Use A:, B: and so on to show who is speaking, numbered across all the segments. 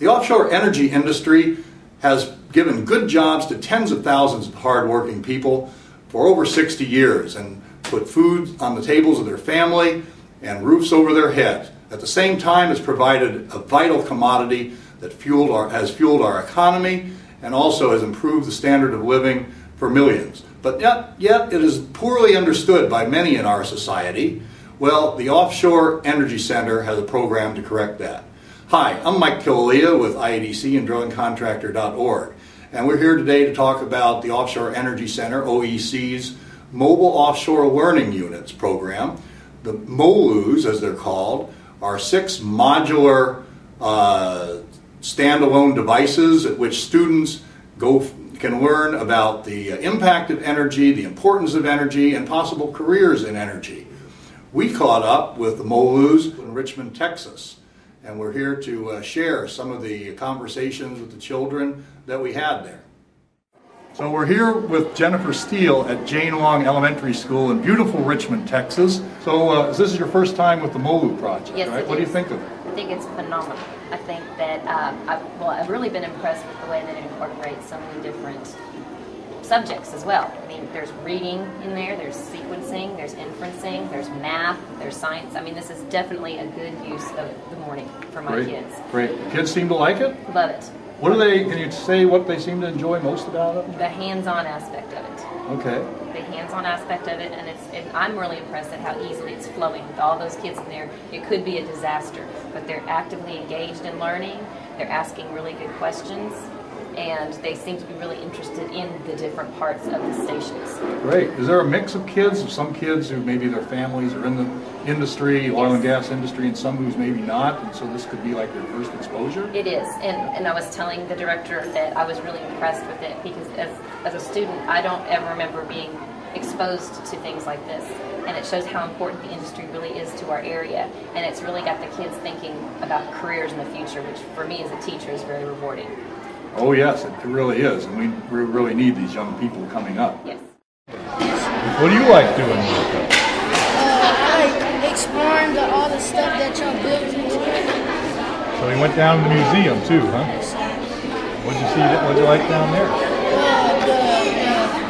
A: The offshore energy industry has given good jobs to tens of thousands of hardworking people for over 60 years and put food on the tables of their family and roofs over their heads. At the same time, it's provided a vital commodity that fueled our, has fueled our economy and also has improved the standard of living for millions. But yet, yet it is poorly understood by many in our society. Well, the Offshore Energy Center has a program to correct that. Hi, I'm Mike Killalea with IADC and drillingcontractor.org. And we're here today to talk about the Offshore Energy Center, OEC's Mobile Offshore Learning Units program. The MOLUs, as they're called, are six modular uh, standalone devices at which students go can learn about the uh, impact of energy, the importance of energy, and possible careers in energy. We caught up with the MOLUs in Richmond, Texas and we're here to uh, share some of the conversations with the children that we had there. So we're here with Jennifer Steele at Jane Long Elementary School in beautiful Richmond, Texas. So uh, this is your first time with the MOLU project,
B: yes,
A: right? What do you think of it?
B: I think it's phenomenal. I think that uh, I've, well, I've really been impressed with the way that it incorporates so many different subjects as well. I mean, there's reading in there, there's sequencing, there's inferencing, there's math, there's science. I mean, this is definitely a good use of the morning for my
A: Great.
B: kids.
A: Great. Kids seem to like it?
B: Love it.
A: What do they, can you say what they seem to enjoy most about it?
B: The hands-on aspect of it.
A: Okay.
B: The hands-on aspect of it, and it's. And I'm really impressed at how easily it's flowing with all those kids in there. It could be a disaster, but they're actively engaged in learning. They're asking really good questions and they seem to be really interested in the different parts of the stations.
A: Great. Is there a mix of kids? Of Some kids who maybe their families are in the industry, oil and gas industry, and some who's maybe not, and so this could be like their first exposure?
B: It is, and, and I was telling the director that I was really impressed with it because as, as a student, I don't ever remember being exposed to things like this. And it shows how important the industry really is to our area. And it's really got the kids thinking about careers in the future, which for me as a teacher is very rewarding.
A: Oh yes, it really is, and we really need these young people coming up.
B: Yes.
A: What do you like doing?
C: Uh, I like exploring the, all the stuff that y'all built.
A: So we went down to the museum too, huh? What did you see? What did you like down there?
C: Uh, the,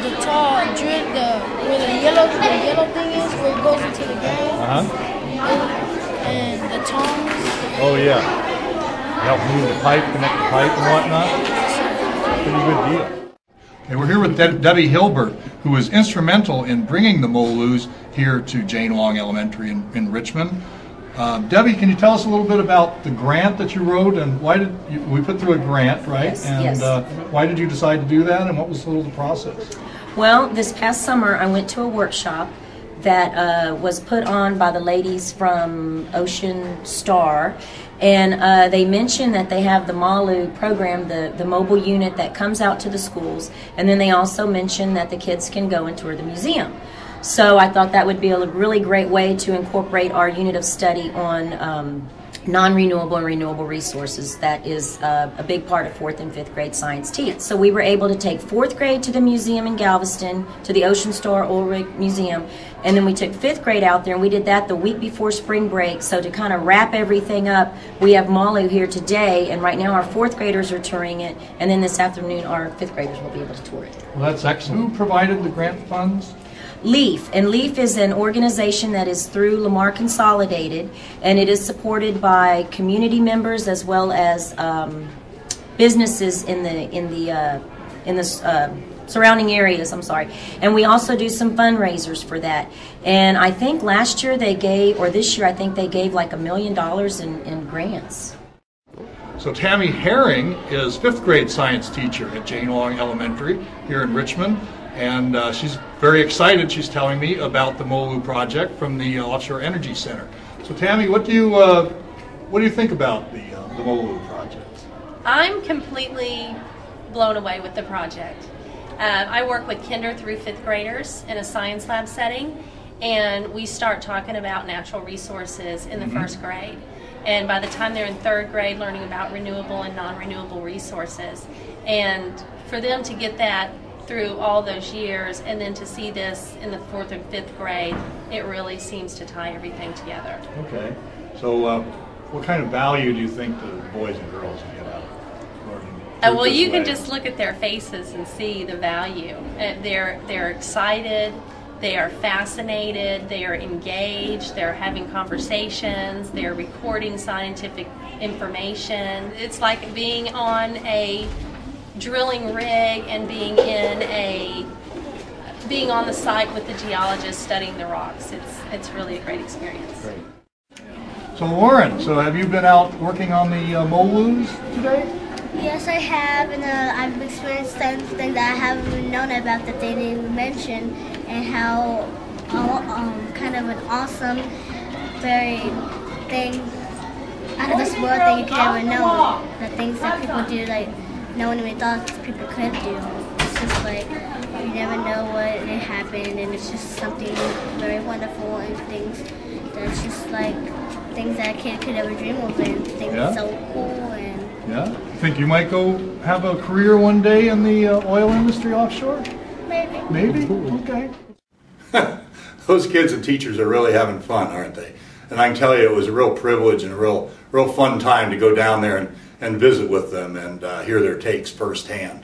C: the the tall drill, the where the yellow the yellow thing is, where it goes into the ground.
A: Uh huh.
C: And the tongs.
A: Oh yeah help move the pipe, connect the pipe and whatnot. Pretty good deal. And we're here with De- Debbie Hilbert, who was instrumental in bringing the MOLUs here to Jane Long Elementary in, in Richmond. Uh, Debbie, can you tell us a little bit about the grant that you wrote and why did you, we put through a grant, right?
D: Yes,
A: and
D: yes.
A: Uh, why did you decide to do that and what was the little process?
D: Well, this past summer I went to a workshop that uh, was put on by the ladies from Ocean Star. And uh, they mentioned that they have the MOLU program, the, the mobile unit that comes out to the schools. And then they also mentioned that the kids can go and tour the museum. So I thought that would be a really great way to incorporate our unit of study on um, non-renewable and renewable resources that is uh, a big part of fourth and fifth grade science teach so we were able to take fourth grade to the museum in galveston to the ocean star rig museum and then we took fifth grade out there and we did that the week before spring break. So to kind of wrap everything up we have MOLU here today and right now our fourth graders are touring it and then this afternoon our fifth graders will be able to tour it.
A: Well that's excellent. Who provided the grant funds
D: LEAF, and LEAF is an organization that is through Lamar Consolidated, and it is supported by community members as well as um, businesses in the in the uh, in the uh, surrounding areas. I'm sorry, and we also do some fundraisers for that. And I think last year they gave, or this year I think they gave like a million dollars in, in grants.
A: So Tammy Herring is fifth grade science teacher at Jane Long Elementary here in Richmond and uh, she's very excited. She's telling me about the MOLU project from the uh, Offshore Energy Center. So, Tammy, what do you uh, what do you think about the uh, the MOLU project?
E: I'm completely blown away with the project. Uh, I work with kinder through fifth graders in a science lab setting, and we start talking about natural resources in the mm-hmm. first grade. And by the time they're in third grade, learning about renewable and non renewable resources. And for them to get that through all those years and then to see this in the fourth and fifth grade, it really seems to tie everything together.
A: Okay. So, uh,
F: what kind of value do you think the boys and girls get out of learning?
E: Uh, well, you can just look at their faces and see the value. Uh, they're they're excited, they are fascinated, they are engaged, they're having conversations, they're recording scientific information. It's like being on a drilling rig and being in a being on the site with the geologist studying the rocks. It's it's really a great experience.
F: Great. So Lauren, so have you been out working on the uh, MOLUs today?
G: Yes, I have, and uh, I've experienced something that I haven't even known about that they didn't even mention, and how uh, um, kind of an awesome, very thing out of this world that you could ever know. The things that people do, like no one even thought people could do. It's just like you never know what it happened, and it's just something very wonderful and things that's just like things that a kid could ever dream of, and things
F: Yeah.
G: so cool and.
F: Yeah. Think you might go have a career one day in the uh, oil industry offshore?
G: Maybe.
F: Maybe. Okay.
A: Those kids and teachers are really having fun, aren't they? And I can tell you, it was a real privilege and a real, real fun time to go down there and, and visit with them and uh, hear their takes firsthand.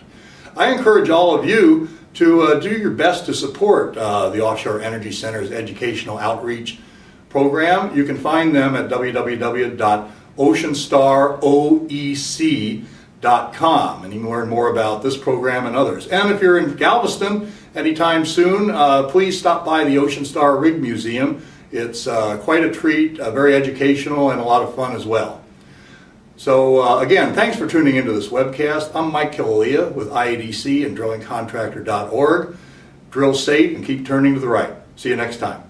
A: I encourage all of you to uh, do your best to support uh, the Offshore Energy Center's educational outreach program. You can find them at www.oceanstaroec.com and you can learn more about this program and others. And if you're in Galveston anytime soon, uh, please stop by the Ocean Star Rig Museum. It's uh, quite a treat, uh, very educational, and a lot of fun as well. So uh, again, thanks for tuning into this webcast. I'm Mike Killalea with IADC and drillingcontractor.org. Drill safe and keep turning to the right. See you next time.